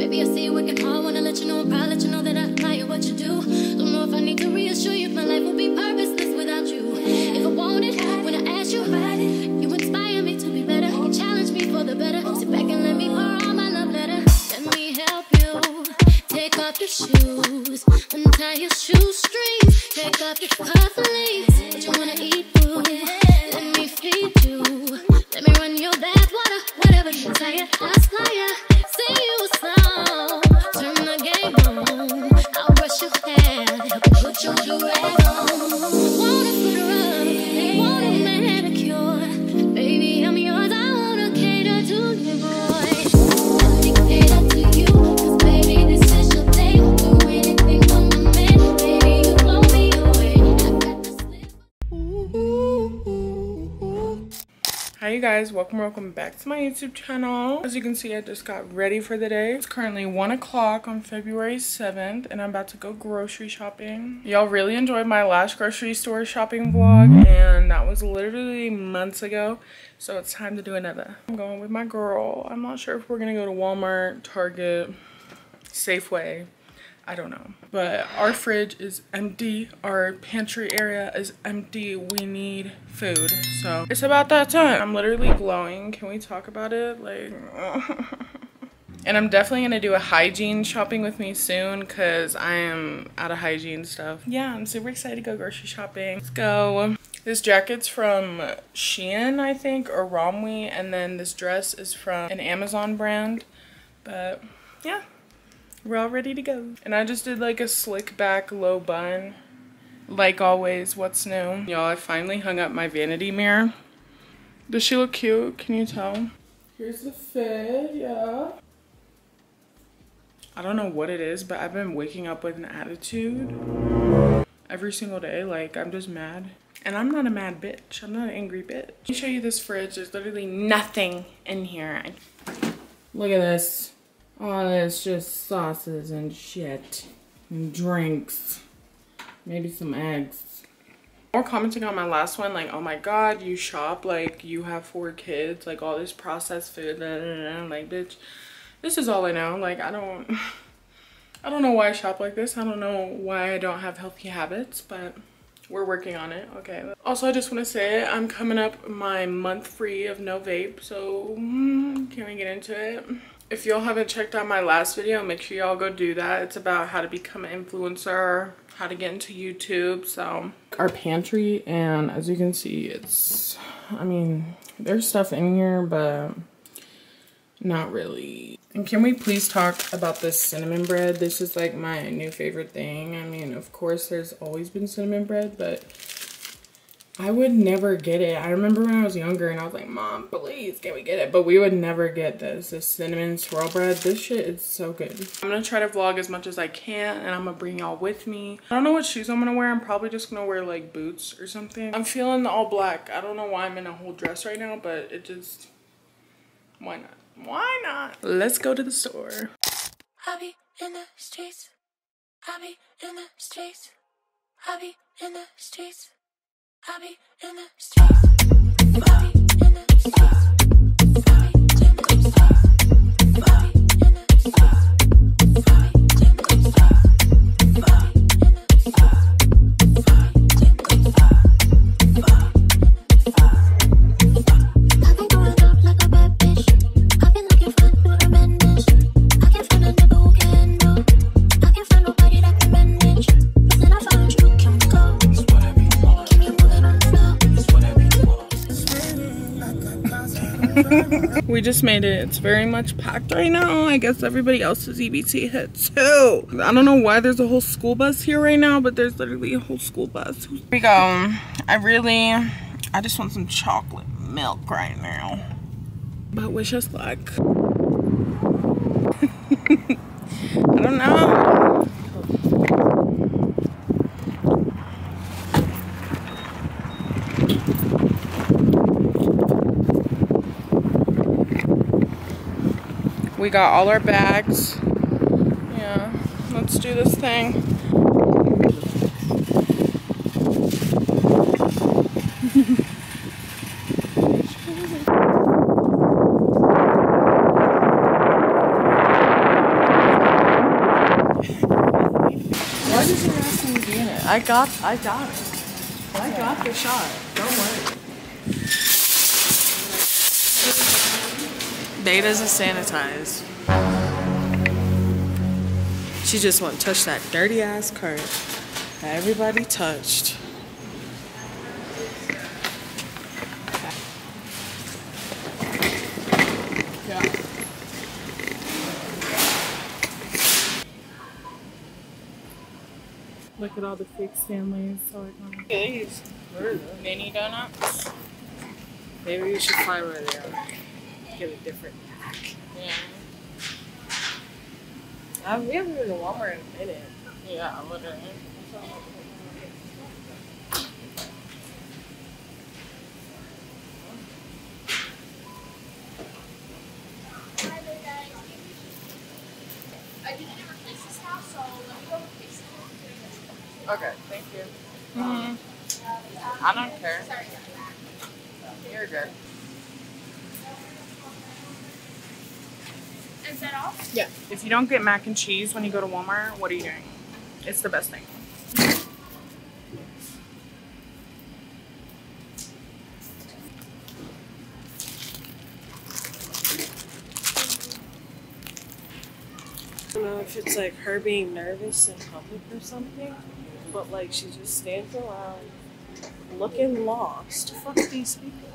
Baby, I see you working hard. Wanna let you know I'm proud. Let you know that I admire what you do. Don't know if I need to reassure you. My life would be purposeless without you. If I want it, when I ask you, about it, you inspire me to be better. You challenge me for the better. Sit back and let me pour all my love letter. Let me help you. Take off your shoes. Untie your shoestrings. Take off your cufflinks. Welcome welcome back to my YouTube channel. As you can see, I just got ready for the day. It's currently 1 o'clock on February 7th and I'm about to go grocery shopping. Y'all really enjoyed my last grocery store shopping vlog and that was literally months ago. So it's time to do another. I'm going with my girl. I'm not sure if we're gonna go to Walmart, Target, Safeway. I don't know. But our fridge is empty. Our pantry area is empty. We need food. So it's about that time. I'm literally glowing. Can we talk about it? Like, and I'm definitely to do a hygiene shopping with me soon because I am out of hygiene stuff. Yeah, I'm super excited to go grocery shopping. Let's go. This jacket's from Shein, I think, or Romwe. And then this dress is from an Amazon brand. But yeah we're all ready to go. And I just did like a slick back low bun. Like always, what's new? Y'all, I finally hung up my vanity mirror. Does she look cute? Can you tell? Here's the fit, yeah. I don't know what it is, but I've been waking up with an attitude every single day. Like, I'm just mad. And I'm not a mad bitch. I'm not an angry bitch. Let me show you this fridge. There's literally nothing in here. Look at this. Oh, it's just sauces and shit. And drinks. Maybe some eggs. More commenting on my last one, like, oh my god, you shop, like, you have four kids, like, all this processed food, da, da. I'm like, bitch, this is all I know. Like, I don't, I don't know why I shop like this. I don't know why I don't have healthy habits, but we're working on it, okay? Also, I just want to say, I'm coming up my month free of no vape, so mm, can we get into it? If y'all haven't checked out my last video, make sure y'all go do that. It's about how to become an influencer, how to get into YouTube. So our pantry and as you can see, it's, I mean, there's stuff in here, but not really. And can we please talk about this cinnamon bread? This is like my new favorite thing. I mean, of course there's always been cinnamon bread, but I would never get it. I remember when I was younger and I was like, Mom, please, can we get it? But we would never get this. This cinnamon swirl bread. This shit is so good. I'm gonna try to vlog as much as I can and I'm gonna bring y'all with me. I don't know what shoes I'm gonna wear. I'm probably just gonna wear like boots or something. I'm feeling all black. I don't know why I'm in a whole dress right now, but it just, why not? Why not? Let's go to the store. I be in the streets. I be in the streets. I be in the streets. I be in the streets. I be in the streets. We just made it. It's very much packed right now. I guess everybody else's EBT hit too. I don't know why there's a whole school bus here right now, but there's literally a whole school bus. Here we go. I really, I just want some chocolate milk right now. But wish us luck. I don't know. We got all our bags. Yeah, let's do this thing. Why does it have to be in it? I got, I got it. I got the shot. Bay doesn't sanitize. She just won't touch that dirty ass cart that everybody touched. Look at all the fake Stanleys. So Please. Mini donuts. Maybe we should find where they are. Get a different pack. Yeah. Uh, we haven't been to Walmart in a minute. Yeah, literally. I didn't replace this now, so let me go replace it. Okay, thank you. Mm-hmm. I don't care. Sorry. You're good. Is that all? Yeah. If you don't get mac and cheese when you go to Walmart, what are you doing? It's the best thing. I don't know if it's like her being nervous in public or something, but like she just stands around looking lost. Fuck these people.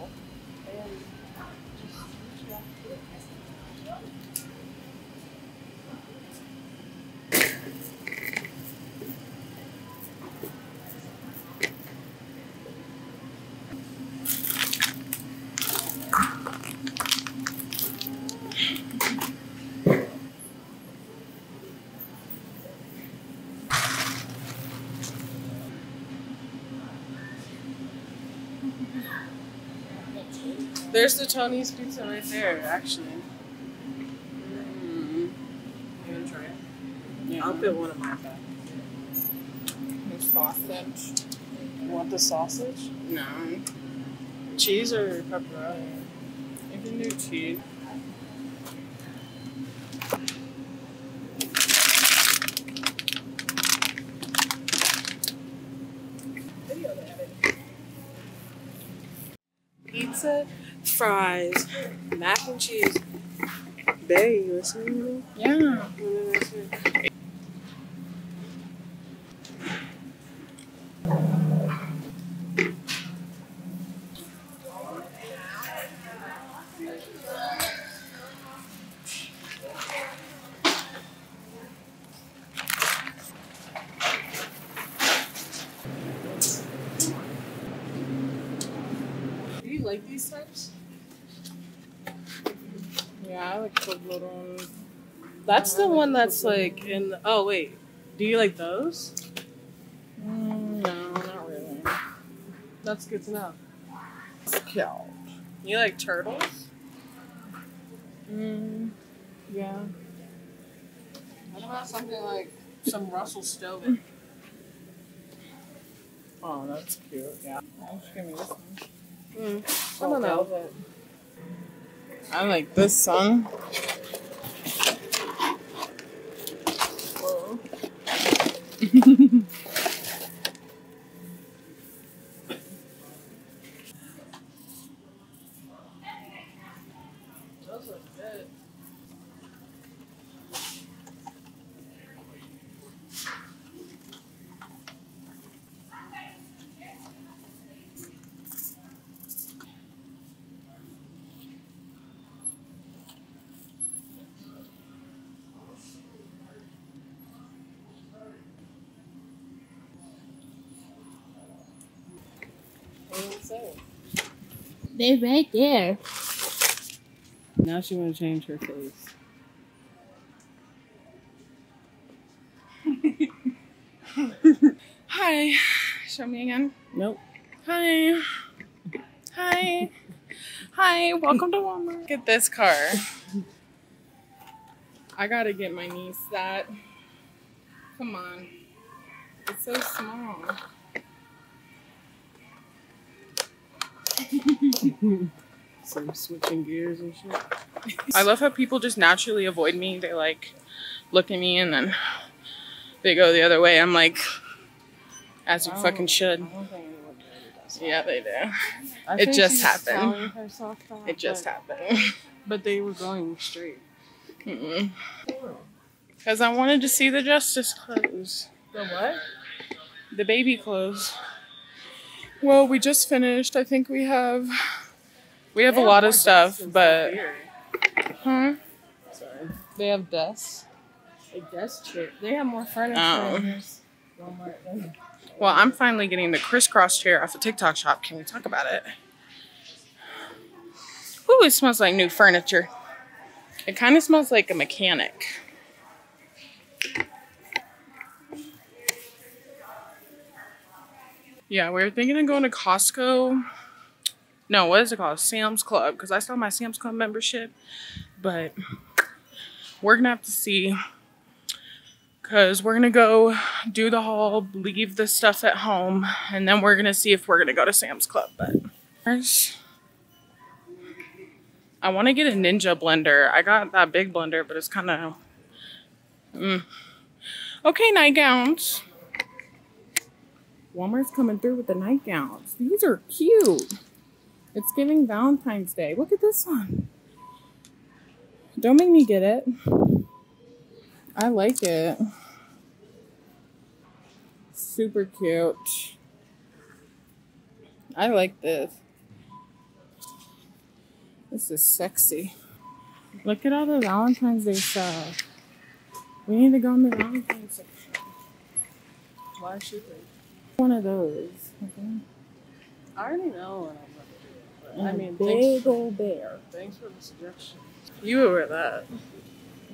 There's the Tony's pizza right there, actually. Mm. You wanna try it? Yeah. I'll put one of mine back. sausage. You want the sausage? No. Cheese or pepperoni? You can do cheese. Pizza, fries, mac and cheese. Bay, you listening? Yeah. What did I say? Do you like these types? Yeah, I like the little. That's the one that's like in. The, oh wait, do you like those? Mm, no, not really. That's good to know. You like turtles? Mm, yeah. What about something like some Russell Stover? Oh, that's cute. Yeah. Just give me this one. Mm, I don't know. I like this one. They're right there. Now she want to change her face. Hi. Show me again. Nope. Hi. Hi. Hi. Welcome to Walmart. Look at this car. I gotta get my niece that. Come on. It's so small. Some switching gears and shit. I love how people just naturally avoid me. They like look at me and then they go the other way. I'm like, as you fucking should. I don't think anyone really does that. Yeah, they do. I It just happened. that, It just but, happened. But they were going straight. Because I wanted to see the justice clothes, The what? the baby clothes. Well, we just finished. I think we have we have a lot of stuff, but huh? Sorry. They have desks. A desk chair. They have more furniture Oh. Walmart than Well, I'm finally getting the crisscross chair off the TikTok shop. Can we talk about it? Ooh, it smells like new furniture. It kind of smells like a mechanic. Yeah, we were thinking of going to Costco. No, what is it called? Sam's Club. Because I have my Sam's Club membership. But we're going to have to see. Because we're going to go do the haul, leave the stuff at home, and then we're going to see if we're going to go to Sam's Club. But I want to get a Ninja blender. I got that big blender, but it's kind of. Mm. Okay, nightgowns. Walmart's coming through with the nightgowns. These are cute. It's giving Valentine's Day. Look at this one. Don't make me get it. I like it. Super cute. I like this. This is sexy. Look at all the Valentine's Day stuff. We need to go in the Valentine's section. Why should they? One of those. Okay. I already know what I'm gonna do. But, I mean, a big thanks, old bear. thanks for the suggestion. You would wear that.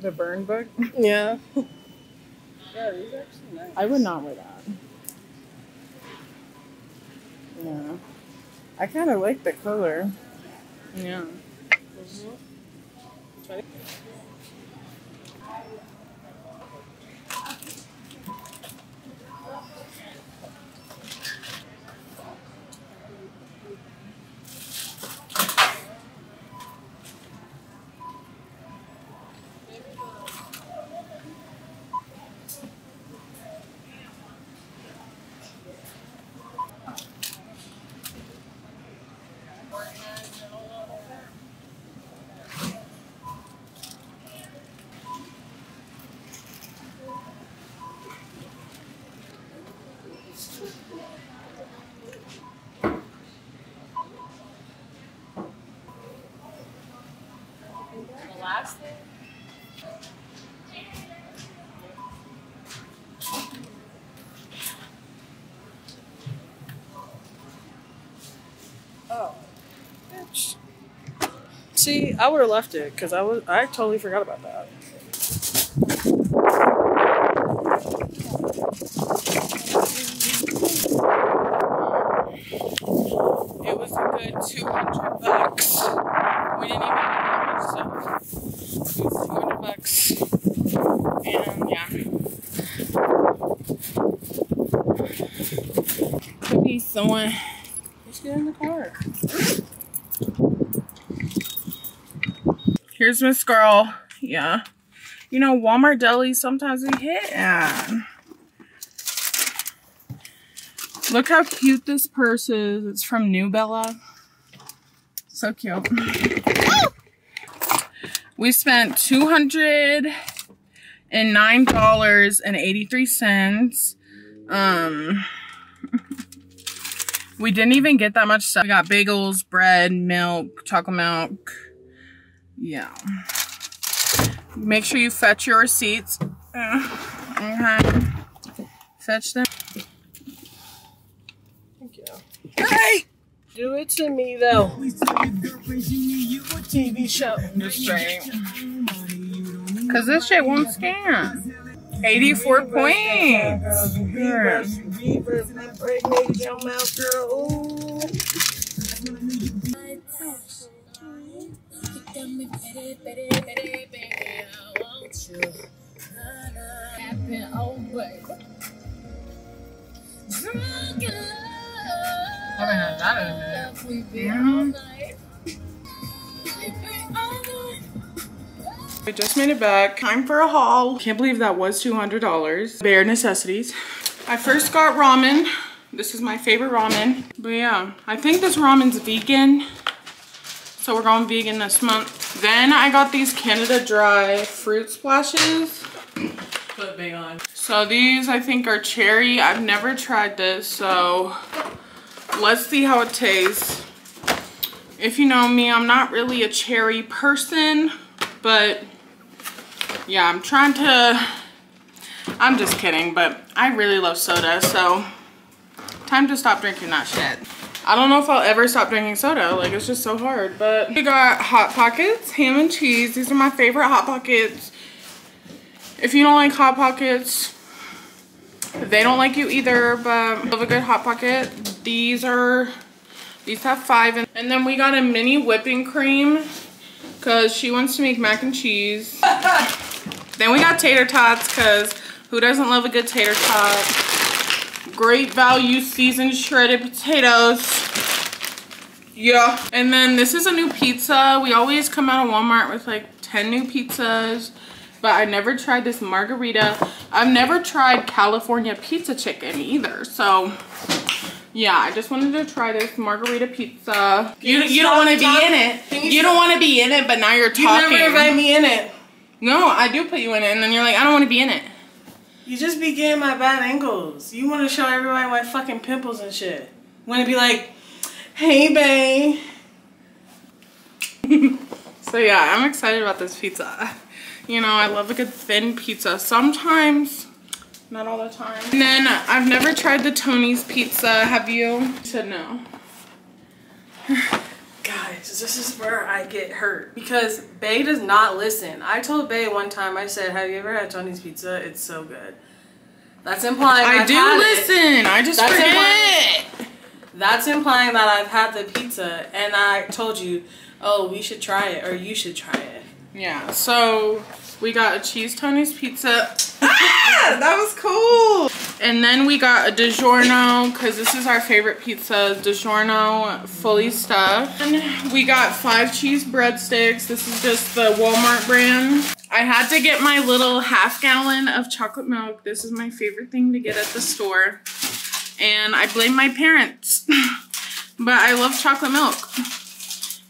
The burn book? Yeah. yeah, these are actually nice. I would not wear that. Yeah. I kind of like the color. Yeah. Mhm. See, I would have left it because I was I totally forgot about that. It was a good 200 bucks. We didn't even have much stuff. It was 200 bucks. And yeah. Could be someone. Let's get in the car. Miss Girl. Yeah. You know, Walmart deli sometimes they hit. Yeah. Look how cute this purse is. It's from New Bella. So cute. We spent two hundred and nine dollars and eighty three cents. Um, we didn't even get that much stuff. We got bagels, bread, milk, chocolate milk. Yeah. Make sure you fetch your receipts. Okay. Fetch them. Thank you. Hey! Do it to me though. TV show. Cause this shit won't scan. 84 points. I just made it back. Time for a haul. Can't believe that was $200. Bare necessities. I first got ramen. This is my favorite ramen. But yeah, I think this ramen's vegan. So we're going vegan this month. Then I got these Canada Dry fruit splashes. Put big on. So these I think are cherry. I've never tried this, so let's see how it tastes. If you know me, I'm not really a cherry person, but yeah, I'm trying to, I'm just kidding, but I really love soda, so time to stop drinking that shit. I don't know if I'll ever stop drinking soda, like it's just so hard, but we got Hot Pockets, ham and cheese. These are my favorite Hot Pockets. If you don't like Hot Pockets, they don't like you either, but love a good Hot Pocket. These are, these have five. In, and then we got a mini whipping cream because she wants to make mac and cheese. then we got tater tots because who doesn't love a good tater tot? Great value seasoned shredded potatoes. Yeah. And then this is a new pizza. We always come out of Walmart with like 10 new pizzas. But I never tried this margarita. I've never tried California pizza chicken either. So yeah, I just wanted to try this margarita pizza. You, you you don't want to be in it. You, you don't want to be in it, but now you're talking. You never invite me in it. No, I do put you in it, and then you're like, I don't want to be in it. You just be getting my bad angles. You want to show everybody my fucking pimples and shit. Want to be like, hey, babe. So yeah, I'm excited about this pizza. You know, I love a good thin pizza. Sometimes, not all the time. And then I've never tried the Tony's pizza. Have you? I said no. Guys, this is where I get hurt because Bay does not listen. I told Bay one time, I said, Have you ever had Tony's Pizza? It's so good. That's implying I I've do had it. listen. I just That's forget. That's implying that I've had the pizza and I told you, oh, we should try it or you should try it. Yeah, so we got a cheese Tony's pizza. Ah, that was cool. And then we got a DiGiorno because this is our favorite pizza, DiGiorno fully stuffed. And we got five cheese breadsticks. This is just the Walmart brand. I had to get my little half gallon of chocolate milk. This is my favorite thing to get at the store. And I blame my parents. but I love chocolate milk.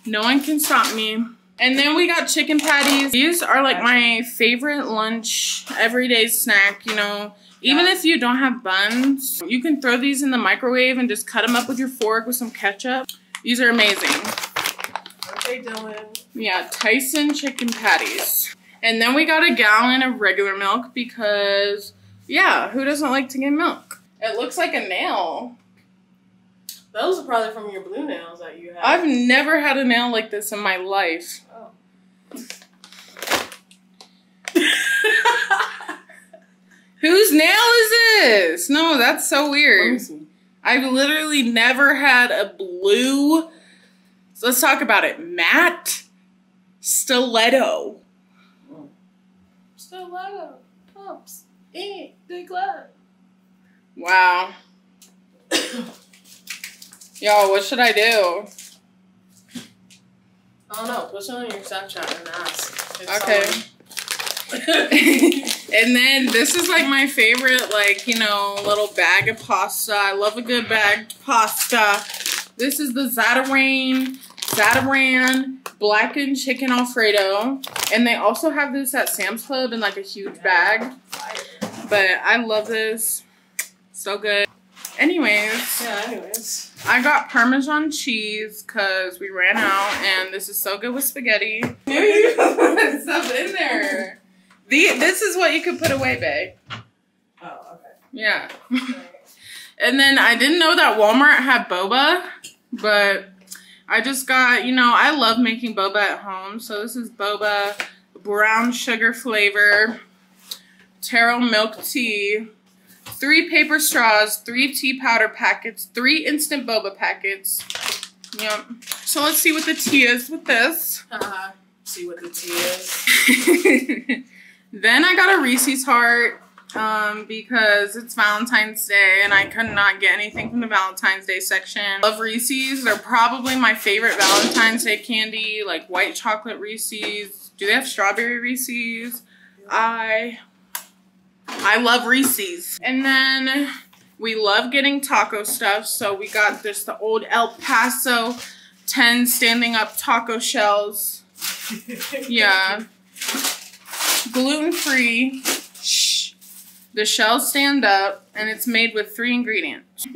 No one can stop me. And then we got chicken patties. These are like my favorite lunch, everyday snack, you know. Even if you don't have buns, you can throw these in the microwave and just cut them up with your fork with some ketchup. These are amazing. Okay, Dylan. Yeah, Tyson chicken patties. And then we got a gallon of regular milk because, yeah, who doesn't like to get milk? It looks like a nail. Those are probably from your blue nails that you have. I've never had a nail like this in my life. Whose nail is this? No, that's so Let me weird. see. I've literally never had a blue. So let's talk about it. Matte stiletto. Stiletto pumps in the glove. Wow. Yo, what should I do? I don't know. Put some on your Snapchat and ask. Okay. and then this is like my favorite, like, you know, little bag of pasta. I love a good bagged pasta. This is the Zatarain, Zataran blackened chicken Alfredo. And they also have this at Sam's Club in like a huge bag. But I love this. So good. Anyways, yeah, anyways. I got Parmesan cheese because we ran out and this is so good with spaghetti. Maybe you put stuff in there. The, this is what you could put away, babe. Oh, okay. Yeah. And then I didn't know that Walmart had boba, but I just got, you know, I love making boba at home. So this is boba, brown sugar flavor, taro milk tea, three paper straws, three tea powder packets, three instant boba packets. Yep. So let's see what the tea is with this. Uh, see what the tea is. then I got a Reese's heart um, because it's Valentine's Day and I could not get anything from the Valentine's Day section. Love Reese's. They're probably my favorite Valentine's Day candy, like white chocolate Reese's. Do they have strawberry Reese's? I I love Reese's. And then we love getting taco stuff. So we got this the old El Paso 10 standing up taco shells. Yeah. Gluten free. Shh. The shells stand up and it's made with three ingredients.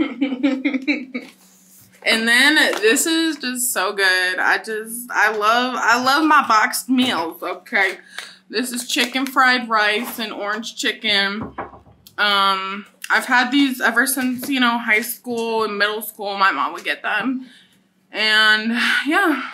and then this is just so good. I just I love I love my boxed meals, okay? This is chicken fried rice and orange chicken. Um I've had these ever since, you know, high school and middle school. My mom would get them. And yeah,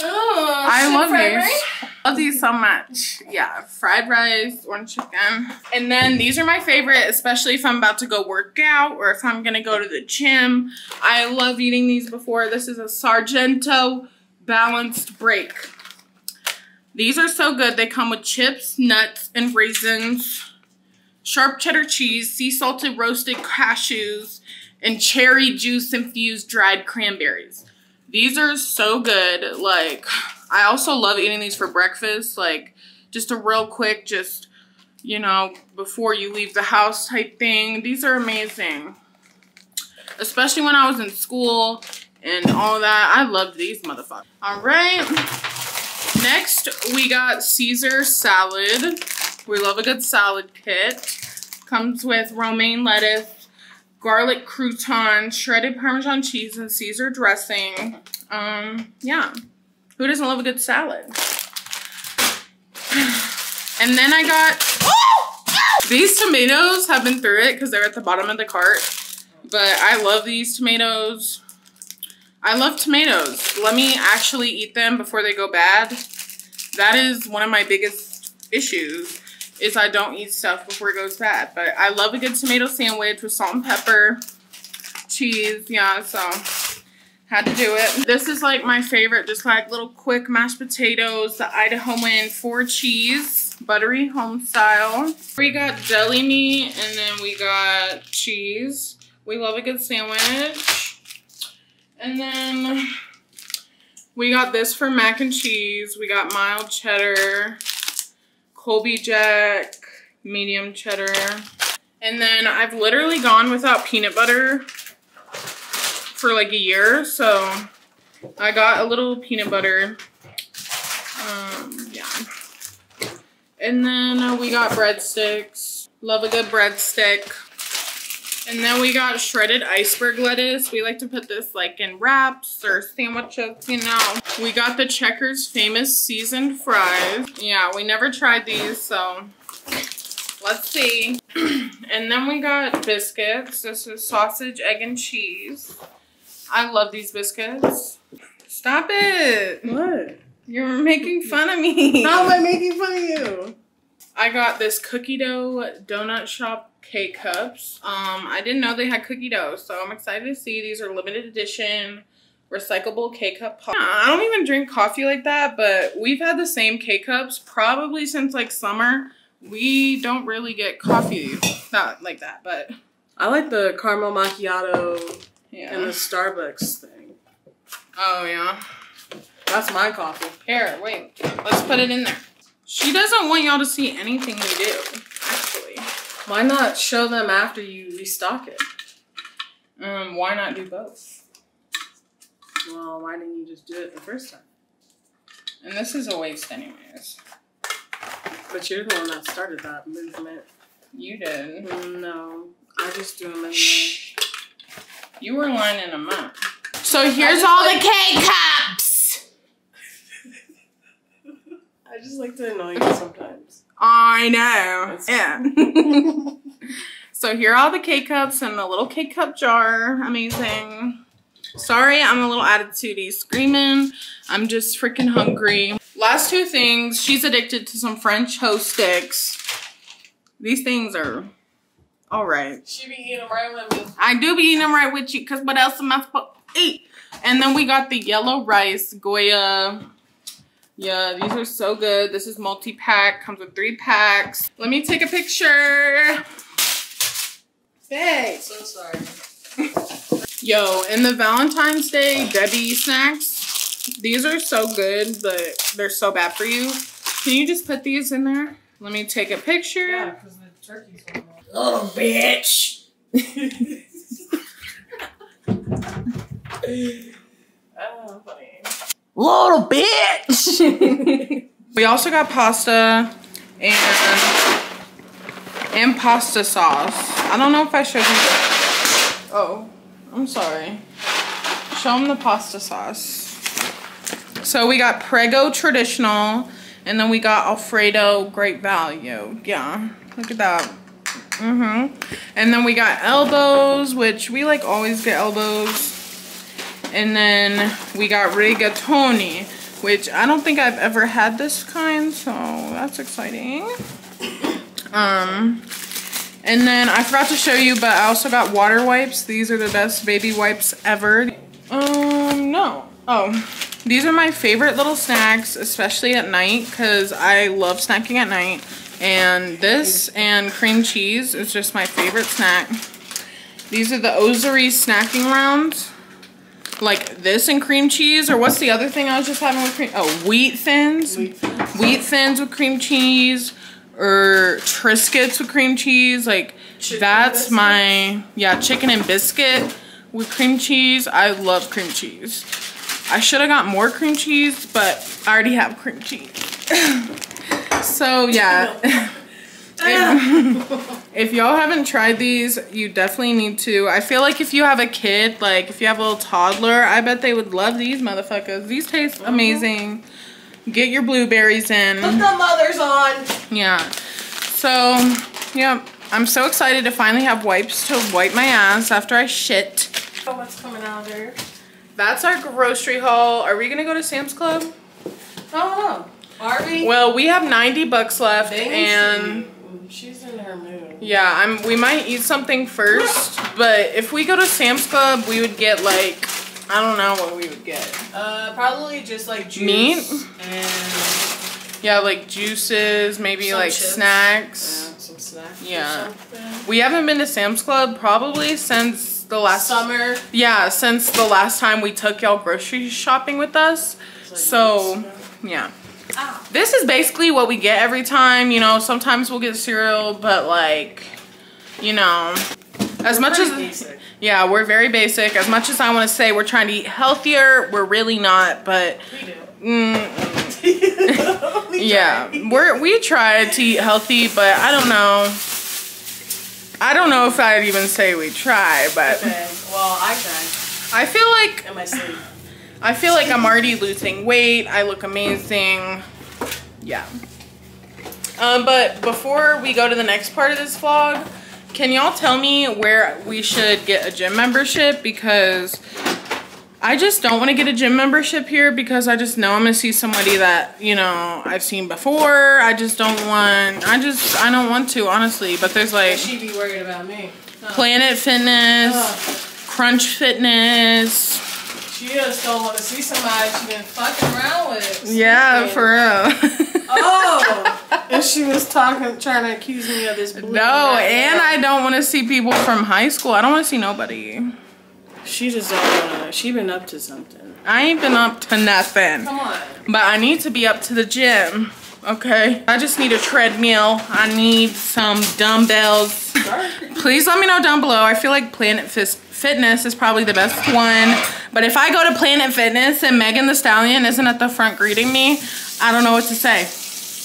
Oh, I love these. Love these so much. Yeah, fried rice, orange chicken. And then these are my favorite, especially if I'm about to go work out or if I'm gonna go to the gym. I love eating these before. This is a Sargento balanced break. These are so good. They come with chips, nuts, and raisins, sharp cheddar cheese, sea salted roasted cashews, and cherry juice infused dried cranberries. These are so good. Like, I also love eating these for breakfast. Like, just a real quick, just, you know, before you leave the house type thing. These are amazing. Especially when I was in school and all that. I loved these motherfuckers. All right. Next, we got Caesar salad. We love a good salad kit. Comes with romaine lettuce, garlic crouton, shredded Parmesan cheese, and Caesar dressing. Um, yeah. Who doesn't love a good salad? And then I got these tomatoes have been through it because they're at the bottom of the cart. But I love these tomatoes. I love tomatoes. Let me actually eat them before they go bad. That is one of my biggest issues is I don't eat stuff before it goes bad. But I love a good tomato sandwich with salt and pepper, cheese. Yeah, so had to do it. This is like my favorite, just like little quick mashed potatoes, the Idahoan four cheese, buttery home style. We got deli meat and then we got cheese. We love a good sandwich. And then we got this for mac and cheese. We got mild cheddar, Colby Jack, medium cheddar. And then I've literally gone without peanut butter for like a year. So I got a little peanut butter. Um, yeah. And then uh, we got breadsticks. Love a good breadstick. And then we got shredded iceberg lettuce. We like to put this like in wraps or sandwiches, you know. We got the Checkers famous seasoned fries. Yeah, we never tried these, so let's see. and then we got biscuits. This is sausage, egg, and cheese. I love these biscuits. Stop it. What? You're making fun of me. How am I making fun of you? I got this cookie dough donut shop K cups. Um, I didn't know they had cookie dough, so I'm excited to see. These are limited edition recyclable K cup. Yeah, I don't even drink coffee like that, but we've had the same K cups probably since like summer. We don't really get coffee not like that, but I like the caramel macchiato yeah. and the Starbucks thing. oh yeah. That's my coffee. Here, wait. Let's put it in there. She doesn't want y'all to see anything we do. Why not show them after you restock it? Um, why not do both? Well, why didn't you just do it the first time? And this is a waste anyways. But you're the one that started that movement. You did. No, I just do them in Shh. You were lining them up. So here's all like- the K cups. I just like to annoy you sometimes. I know. That's- Yeah. so here are all the K cups and the little K cup jar. Amazing. Sorry, I'm a little attitudey screaming. I'm just freaking hungry. Last two things. She's addicted to some French toast sticks. These things are all right. She be eating them right with me. I do be eating them right with you because what else am I supposed to eat? And then we got the yellow rice Goya. Yeah, these are so good. This is multi-pack, comes with three packs. Let me take a picture. Thanks. So sorry. Yo, and the Valentine's Day Debbie snacks, these are so good, but they're so bad for you. Can you just put these in there? Let me take a picture. Yeah, because the turkey's Little oh, bitch. oh, funny. Little bitch. we also got pasta and and pasta sauce. I don't know if I showed you. Oh, I'm sorry. Show them the pasta sauce. So we got Prego traditional, and then we got Alfredo great value. Yeah, look at that. Mm-hmm. And then we got elbows, which we like always get elbows. And then we got rigatoni, which I don't think I've ever had this kind, so that's exciting. Um, and then I forgot to show you, but I also got water wipes. These are the best baby wipes ever. Um, no. Oh, these are my favorite little snacks, especially at night, because I love snacking at night. And this and cream cheese is just my favorite snack. These are the Ozery snacking rounds. Like this and cream cheese, or what's the other thing I was just having with cream? Oh, wheat thins. Wheat thins. Wheat thins with cream cheese, or Triscuits with cream cheese. Like Chicken that's my yeah Chicken in a Biskit with cream cheese. I love cream cheese. I should have got more cream cheese, but I already have cream cheese. so yeah. If, if y'all haven't tried these, you definitely need to. I feel like if you have a kid, like if you have a little toddler, I bet they would love these motherfuckers. These taste uh-huh. amazing. Get your blueberries in. Put the mothers on. Yeah. So, yeah, I'm so excited to finally have wipes to wipe my ass after I shit. Oh, what's coming out of there? That's our grocery haul. Are we gonna go to Sam's Club? Oh, are we? Well, we have 90 bucks left and she's in her mood. yeah, I'm we might eat something first, but if we go to Sam's Club, we would get like I don't know what we would get. Uh, probably just like juice Meat? and Yeah, like juices, maybe like chips. snacks. uh, some snacks. Yeah. Or something. We haven't been to Sam's Club probably since the last Summer. Yeah, since the last time we took y'all grocery shopping with us. Like So, yeah. Ah. This is basically what we get every time. You know, sometimes we'll get cereal, but like, you know, as much as basic. yeah, we're very basic. As much as I want to say we're trying to eat healthier, we're really not. But we do. mm, We yeah, try. we're we try to eat healthy, but I don't know. I don't know if I'd even say we try, but Okay. Well, I tried I feel like in my sleep. I feel like I'm already losing weight. I look amazing. Yeah. Um, but before we go to the next part of this vlog, can y'all tell me where we should get a gym membership? Because I just don't want to get a gym membership here because I just know I'm gonna see somebody that, you know, I've seen before. I just don't want, I just, I don't want to, honestly. But there's like She'd be worried about me. Huh. Planet Fitness, Ugh. Crunch Fitness. She just don't want to see somebody she been fucking around with. Yeah, for real. Oh, and she was talking, trying to accuse me of this. blue No, and. I don't want to see people from high school. I don't want to see nobody. She just don't wanna. She been up to something. I ain't been up to nothing. Come on. But I need to be up to the gym. Okay? I just need a treadmill. I need some dumbbells. Please let me know down below. I feel like Planet Fis- Fitness is probably the best one. But if I go to Planet Fitness and Megan Thee Stallion isn't at the front greeting me, I don't know what to say.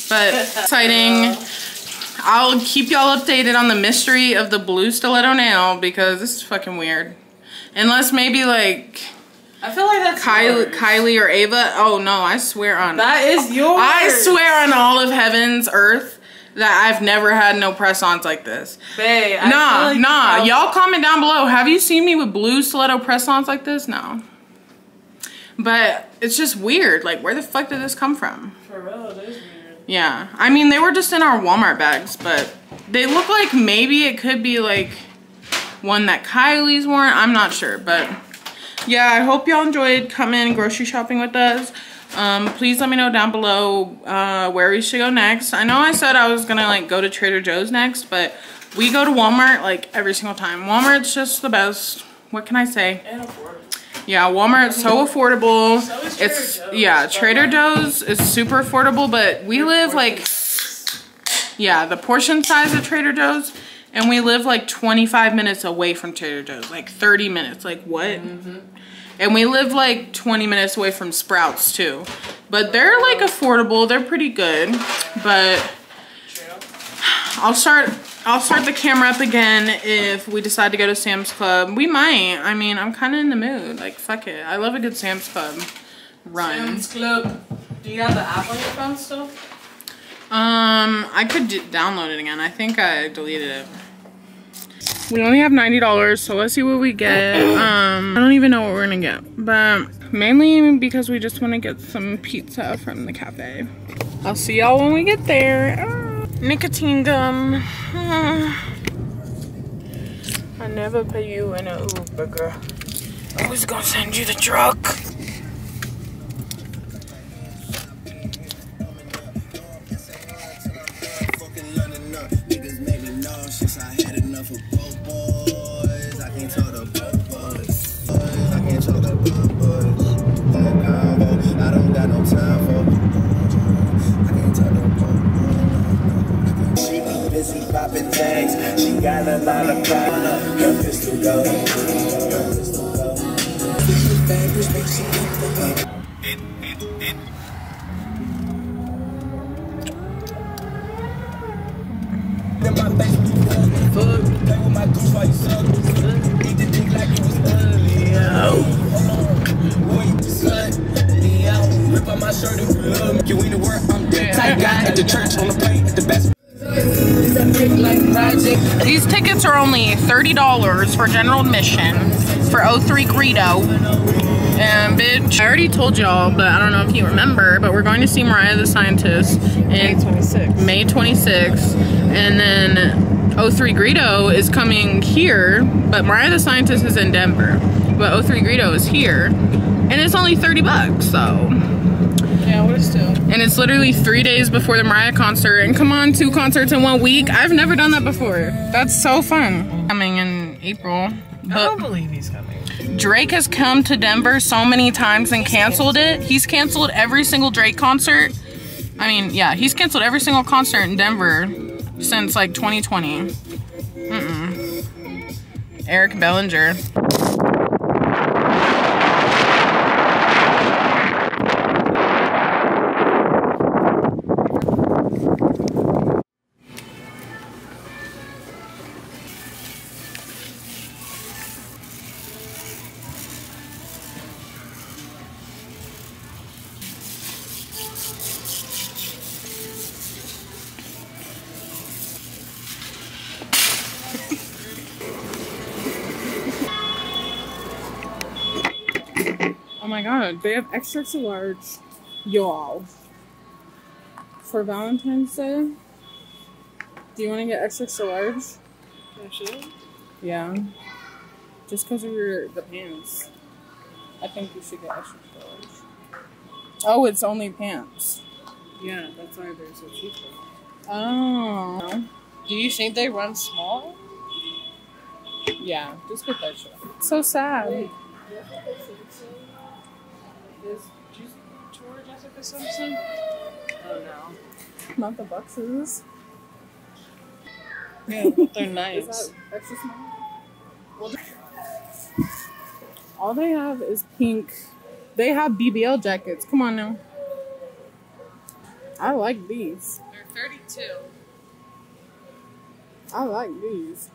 But exciting. I'll keep y'all updated on the mystery of the blue stiletto nail because this is fucking weird. Unless maybe like I feel like that's Kylie, yours. Kylie or Ava. Oh no, I swear on That is yours. I swear on all of heaven's earth that I've never had no press-ons like this. Babe, I nah, like nah. Y'all comment down below. Have you seen me with blue stiletto press-ons like this? No. But it's just weird. Like, where the fuck did this come from? For real, it is weird. Yeah. I mean, they were just in our Walmart bags, but they look like maybe it could be like one that Kylie's worn. I'm not sure, but yeah, I hope y'all enjoyed coming grocery shopping with us. Um, please let me know down below uh, where we should go next. I know I said I was gonna like go to Trader Joe's next, but we go to Walmart like every single time. Walmart's just the best. What can I say? Affordable. Yeah, Walmart's so affordable. So is Trader it's Joe's, yeah, Trader Joe's is super affordable, but we live like yeah, the portion size of Trader Joe's and we live like 25 minutes away from Trader Joe's, like 30 minutes. Like what? Mm-hmm. And we live like 20 minutes away from Sprouts too. But they're like affordable. They're pretty good. But I'll start I'll start the camera up again if we decide to go to Sam's Club. We might. I mean, I'm kind of in the mood. Like, fuck it. I love a good Sam's Club run. Club. Do you have the app on your phone still? Um, I could d- download it again. I think I deleted it. We only have $90, so let's see what we get. Um, I don't even know what we're gonna get, but mainly because we just want to get some pizza from the cafe. I'll see y'all when we get there. Ah, nicotine gum. Ah. I never pay you in a Uber, girl. I was gonna send you the truck. Popping tags. She got a lot of pride. Her pistol go. In my face. Fuck, play with my goose while you suck. Rip out my shirt if you love me. You ain't the work, I'm dead. Tight guy at the church on the plate, the best. These tickets are only $30 for general admission for 03 Greedo. And bitch, I already told y'all, but I don't know if you remember, but we're going to see Mariah the Scientist in 26. May 26th. And then 03 Greedo is coming here, but Mariah the Scientist is in Denver. But 03 Greedo is here. And it's only 30 bucks, so. Yeah, we're still. And it's literally three days before the Mariah concert. And come on, two concerts in one week. I've never done that before. That's so fun. Coming in April. I don't believe he's coming. Drake has come to Denver so many times and canceled it. He's canceled every single Drake concert. I mean, yeah, he's canceled every single concert in Denver since like 2020. Mm-mm. Eric Bellinger. God, they have extra large, y'all. For Valentine's Day. Do you want to get extra large? Actually, Yeah. Just because of your the pants. I think you should get extra large. Oh, it's only pants. yeah, that's why they're so cheap. Oh. Do you think they run small? Yeah, just get that shit. So sad. Is tour Jessica Simpson? Oh no. Not the boxes. Yeah, they're Is nice. that extra small? All they have is pink. They have BBL jackets. Come on now. I like these. They're 32. I like these.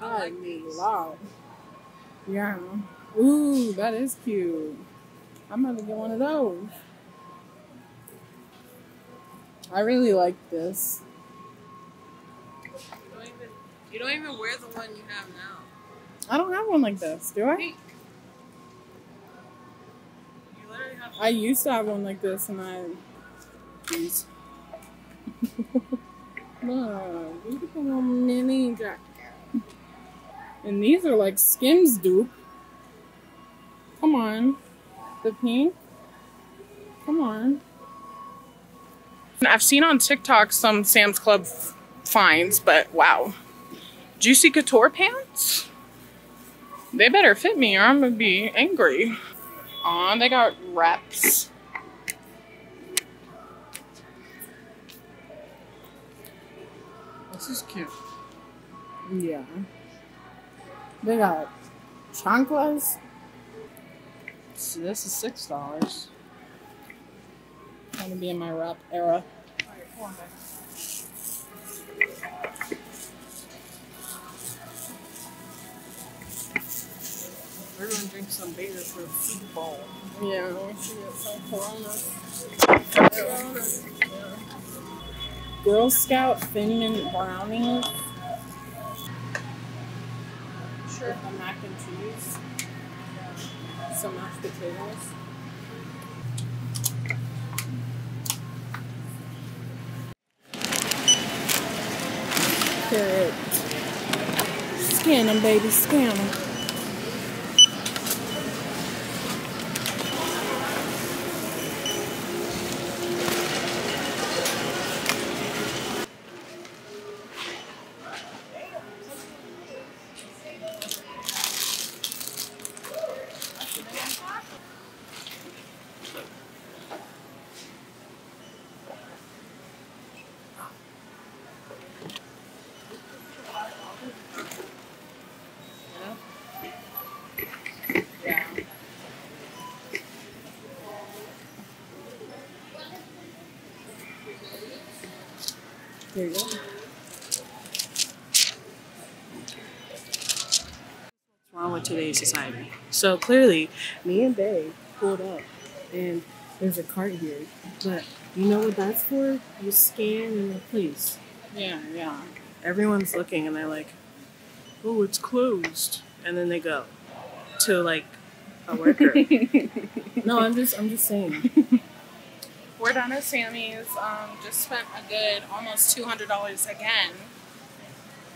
I I like these. Wow. Yeah. Ooh, that is cute. I'm gonna get one of those. I really like this. You don't even, you don't even wear the one you have now. I don't have one like this, do I? Pink. You literally have. I used to have one like this, and I. Jeez. Look, beautiful little mini jacket. And these are like Skims dupe. Come on. The pink. Come on. I've seen on TikTok some Sam's Club finds, but wow. Juicy Couture pants? They better fit me or I'm gonna be angry. Aw, they got reps. This is cute. Yeah. They got chanclas. So this is six dollars. Gonna be in my rap era. We're gonna drink some beer for the Super Bowl. Yeah, we should get some Corona. Girl Scout Thin Mint brownies. Sure. With the mac and cheese. Some mashed potatoes. Carrot. Skin them, baby, skin them. Yeah. There you go. What's wrong with today's society? So clearly, me and Bay pulled up, and there's a cart here. But you know what that's for? You scan and replace. Yeah, yeah. Everyone's looking, and they're like, "Oh, it's closed," and then they go to like a worker. no, I'm just, I'm just saying. We're down at Sammy's. Um, just spent a good almost two hundred dollars again.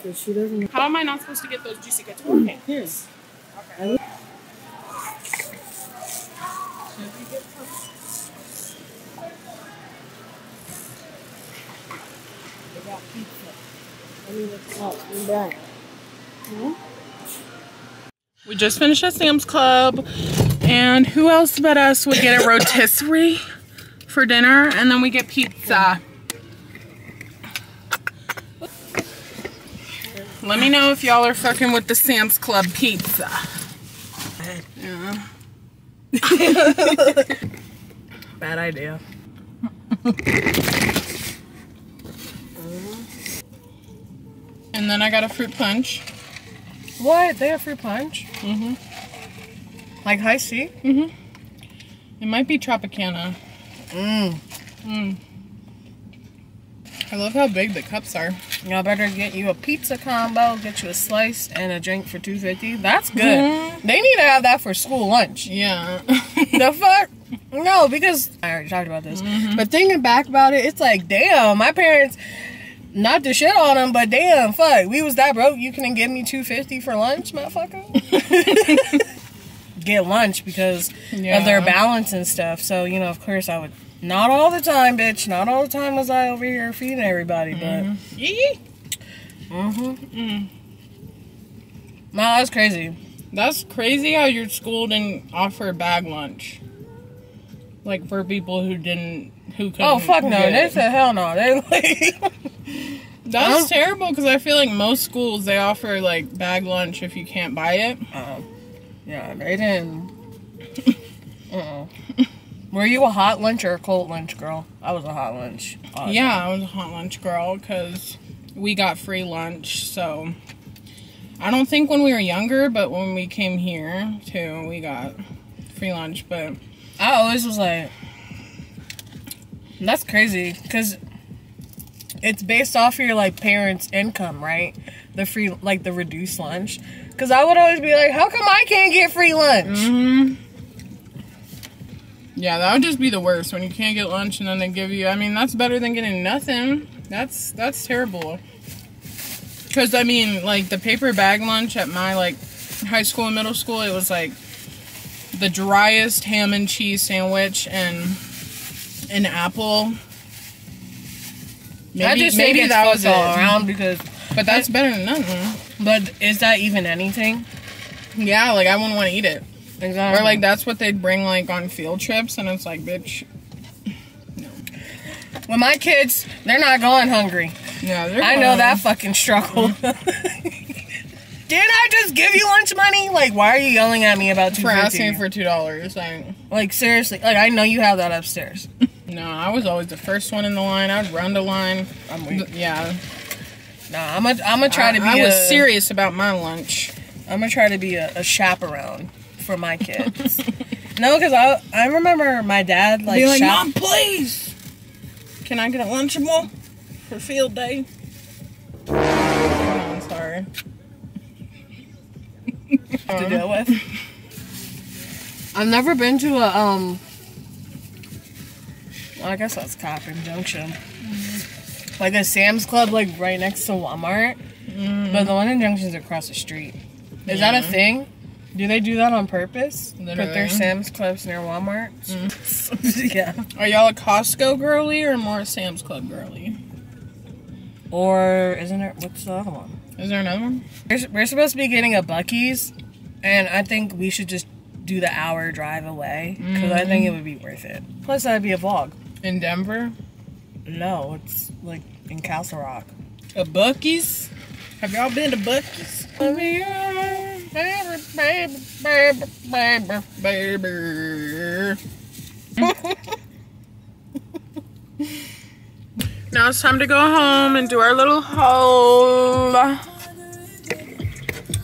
Cause she doesn't. How am I not supposed to get those juicy cuts? Yes. Okay. I it's not. We're. We just finished at Sam's Club, and who else but us would get a rotisserie for dinner, and then we get pizza. Let me know if y'all are fucking with the Sam's Club pizza. Yeah. Bad idea. And then I got a fruit punch. What? They have fruit punch? Mm-hmm. Like Hi-C? Mhm. It might be Tropicana. Mmm. Mm. I love how big the cups are. Y'all better get you a pizza combo, get you a slice and a drink for two fifty. That's good. Mhm. They need to have that for school lunch. Yeah. the fuck? No, because I already talked about this. Mhm. But thinking back about it, it's like, damn, my parents. Not to shit on them, but damn, fuck, we was that broke. You couldn't give me two fifty for lunch, motherfucker. Get lunch because of their balance and stuff. So you know, of course, I would. Not all the time, bitch. Not all the time was I over here feeding everybody, but. Yee. Mm-hmm. No, that's crazy. That's crazy how your school didn't offer bag lunch. Like for people who didn't, who couldn't. Oh fuck no! They said hell no. They like, That's Um, terrible because I feel like most schools they offer like bag lunch if you can't buy it. uh, yeah, they didn't. Uh-uh. Were you a hot lunch or a cold lunch girl? I was a hot lunch. Uh, Yeah, I was a hot lunch girl because we got free lunch. So I don't think when we were younger, but when we came here too, we got free lunch. But I always was like, that's crazy because it's based off of your like parents' income, right? The free, like the reduced lunch. Because I would always be like, how come I can't get free lunch? hmm yeah, that would just be the worst when you can't get lunch and then they give you. I mean, that's better than getting nothing. That's that's terrible. Because I mean, like the paper bag lunch at my like high school and middle school, it was like the driest ham and cheese sandwich and an apple. I just it's that was all it. around because But that's better than nothing. But is that even anything? Yeah, like I wouldn't want to eat it. Exactly. Or like that's what they'd bring like on field trips, and it's like, bitch, With my kids, they're not going hungry. yeah, they're I know fine. that fucking struggle. Didn't I just give you lunch money? Like, why are you yelling at me about two for asking for two dollars. Like, Like, seriously. Like, I know you have that upstairs. No, I was always the first one in the line. I'd run the line. I'm weak. Yeah, Nah, I'm gonna I'm gonna try to be. I, I a, was serious about my lunch. I'm gonna try to be a, a chaperone for my kids. no, because I I remember my dad like, Be like, mom, please, can I get a lunchable for field day? Oh, I'm sorry. to deal with. I've never been to a um. Well, I guess that's Coppin Junction. Like a Sam's Club, like right next to Walmart. Mm-hmm. But the one in Junction's is across the street. Is that a thing? Do they do that on purpose? Put their Sam's Clubs near Walmart? Mm-hmm. yeah. Are y'all a Costco girly or more a Sam's Club girly? Or isn't it? What's the other one? Is there another one? We're, we're supposed to be getting a Buc-ee's, and I think we should just do the hour drive away because I think mm-hmm. it would be worth it. Plus, that'd be a vlog. In Denver? No, it's like in Castle Rock. A Buc-ee's? Have y'all been to Buc-ee's? Baby, baby, baby, baby, baby. now it's time to go home and do our little haul.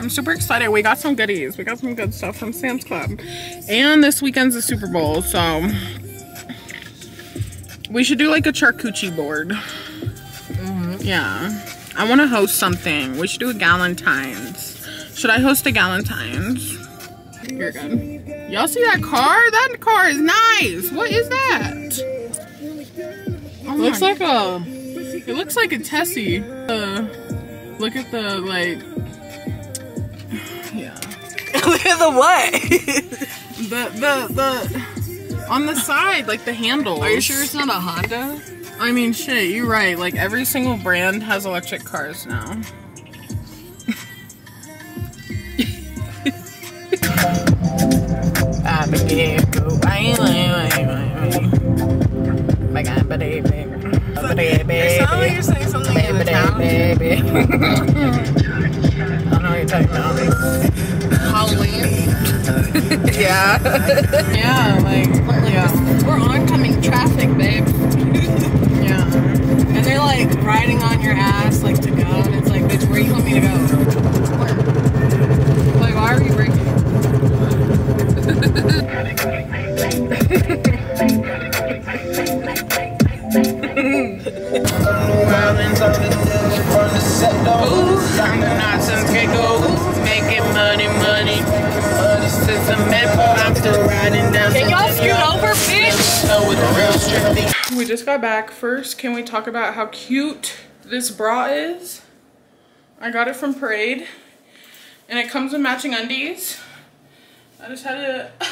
I'm super excited. We got some goodies. We got some good stuff from Sam's Club. And this weekend's the Super Bowl, so we should do like a charcuterie board. Yeah. I want to host something. We should do a Galentine's. Should I host a Galentine's? You're good. Y'all see that car? That car is nice. What is that? Oh Looks like a. it looks like a Tessie. Uh, look at the like. Yeah. Look at the what? The the the on the side, like the handle. Are you sure it's not a Honda? I mean, shit, you're right. Like every single brand has electric cars now. you're saying something in the Yeah. yeah, like, yeah. We're oncoming traffic, babe. Yeah. And they're like riding on your ass, like to go. And it's like, bitch, where you want me to go? Where? Like, why are you breaking? We just got back. First, can we talk about how cute this bra is? I got it from Parade, and it comes with matching undies. I just had to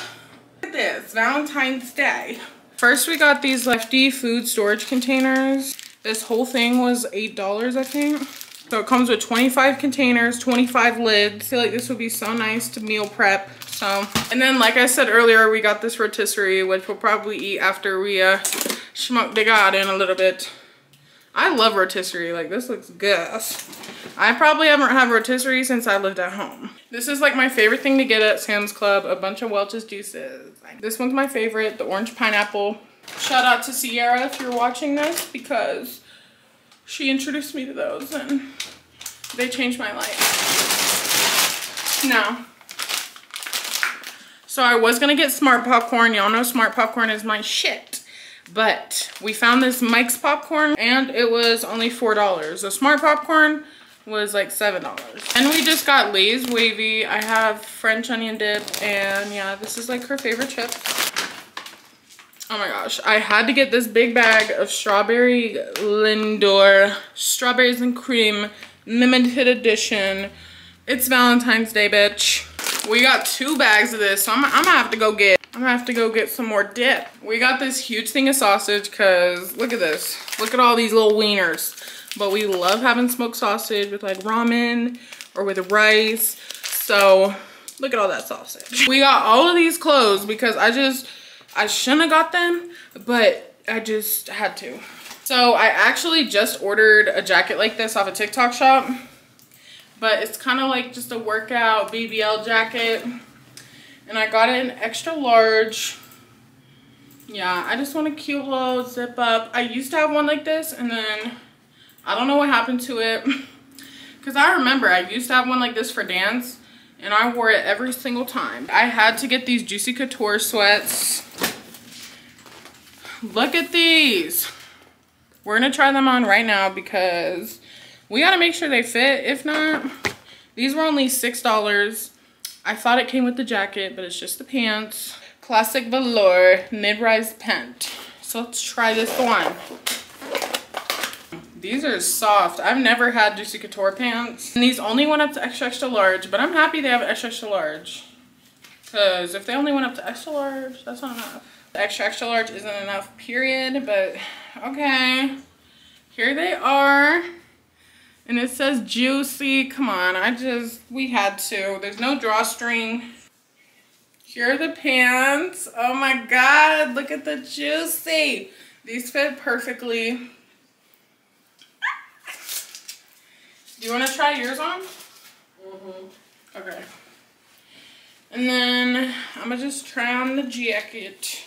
look at this Valentine's Day. First, we got these lefty food storage containers. This whole thing was eight dollars, I think. So it comes with 25 containers, 25 lids. I feel like this would be so nice to meal prep. So, and then like I said earlier, we got this rotisserie, which we'll probably eat after we uh, schmuck the god in a little bit. I love rotisserie, like this looks good. I probably haven't had rotisserie since I lived at home. This is like my favorite thing to get at Sam's Club, a bunch of Welch's juices. This one's my favorite, the orange pineapple. Shout out to Sierra if you're watching this because she introduced me to those and they changed my life. Now, so I was gonna get smart popcorn. Y'all know smart popcorn is my shit. But we found this Mike's popcorn and it was only $4. The smart popcorn was like $7. And we just got Lay's Wavy. I have French onion dip and yeah, this is like her favorite chip. Oh my gosh, I had to get this big bag of strawberry Lindor strawberries and cream limited edition. It's Valentine's Day, bitch. We got two bags of this, so I'm, I'm gonna have to go get, I'm gonna have to go get some more dip. We got this huge thing of sausage because look at this. Look at all these little wieners. But we love having smoked sausage with like ramen or with rice. So Look at all that sausage. We got all of these clothes because I just, I shouldn't have got them, but I just had to. So I actually just ordered a jacket like this off a TikTok shop, but it's kind of like just a workout BBL jacket. And I got it extra large. Yeah, I just want a cute little zip up. I used to have one like this and then I don't know what happened to it. Because I remember I used to have one like this for dance and I wore it every single time. I had to get these Juicy Couture sweats. Look at these. We're gonna try them on right now because we gotta make sure they fit. If not, these were only $6. I thought it came with the jacket, but it's just the pants. Classic velour mid-rise pant. So let's try this one. These are soft. I've never had Juicy Couture pants. And these only went up to extra, extra large, but I'm happy they have extra, extra large. Because if they only went up to extra large, that's not enough. The extra, extra large isn't enough, period, but okay. Here they are. And it says juicy. Come on, I just, we had to. There's no drawstring. Here are the pants. Oh my God, look at the juicy. These fit perfectly. Do you want to try yours on? Mm-hmm. Okay. And then I'm gonna just try on the jacket.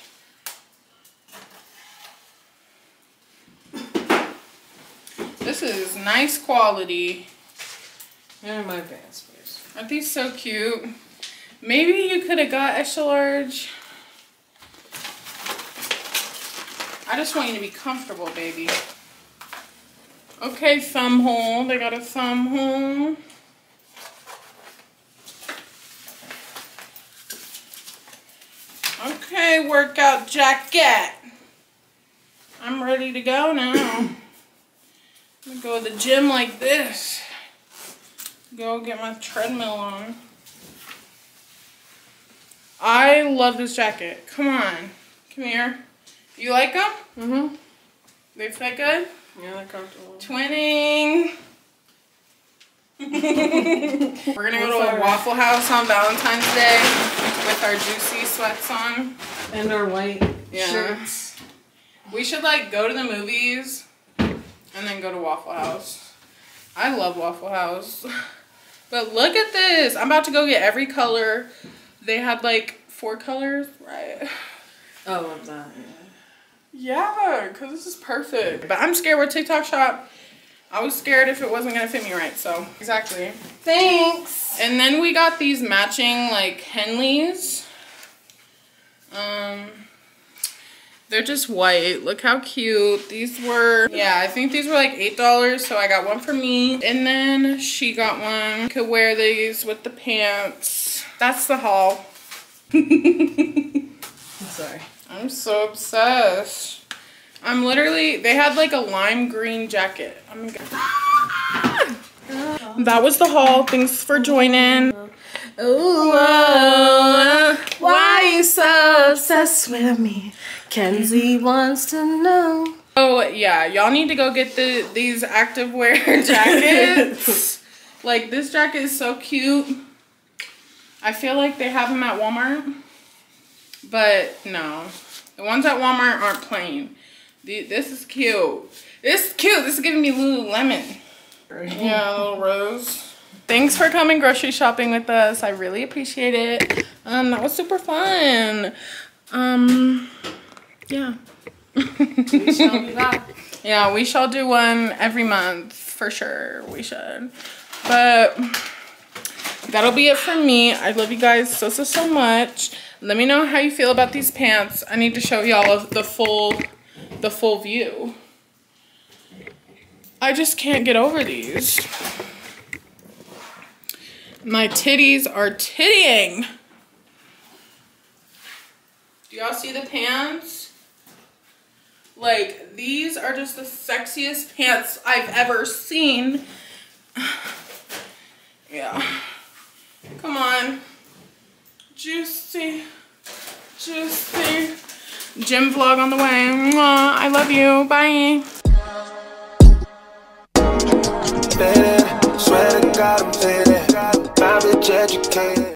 This is nice quality. And my pants, please. Aren't these so cute? Maybe you could have got extra large. I just want you to be comfortable, baby. Okay, thumb hole. They got a thumb hole. Okay, workout jacket. I'm ready to go now. I'm gonna go to the gym like this. Go get my treadmill on. I love this jacket. Come on. Come here. You like them? Mm-hmm. They fit good? Yeah, they're comfortable. Twinning. We're gonna go to a Waffle House on Valentine's Day with our juicy sweats on. And our white Yeah. shirts. We should like go to the movies and then go to Waffle House. I love Waffle House. But look at this. I'm about to go get every color. They had like four colors, right? Oh, of that, Yeah, because this is perfect. But I'm scared with TikTok shop. I was scared if it wasn't going to fit me right, so. Exactly. Thanks. And then we got these matching like Henleys. Um, they're just white. Look how cute. These were, yeah, I think these were like $8. So I got one for me. And then she got one. Could wear these with the pants. That's the haul. Sorry. I'm so obsessed. I'm literally, they had like a lime green jacket. I'm gonna that was the haul. Thanks for joining. Ooh, why you so obsessed with me? Kenzie wants to know. Oh yeah, y'all need to go get the these activewear jackets. like this jacket is so cute. I feel like they have them at Walmart, but no, the ones at Walmart aren't plain. The, this is cute. This is cute. This is giving me Lululemon. Yeah, little rose. Thanks for coming grocery shopping with us. I really appreciate it. Um, that was super fun. Um, yeah. We shall be back. Yeah, we shall do one every month for sure. We should. But that'll be it for me. I love you guys so, so, so much. Let me know how you feel about these pants. I need to show y'all the full, the full view. I just can't get over these. My titties are tittying. Do y'all see the pants? Like, these are just the sexiest pants I've ever seen. yeah. Come on. Juicy. Juicy. Gym vlog on the way. Mwah. I love you. Bye. Swear to God I'm educated.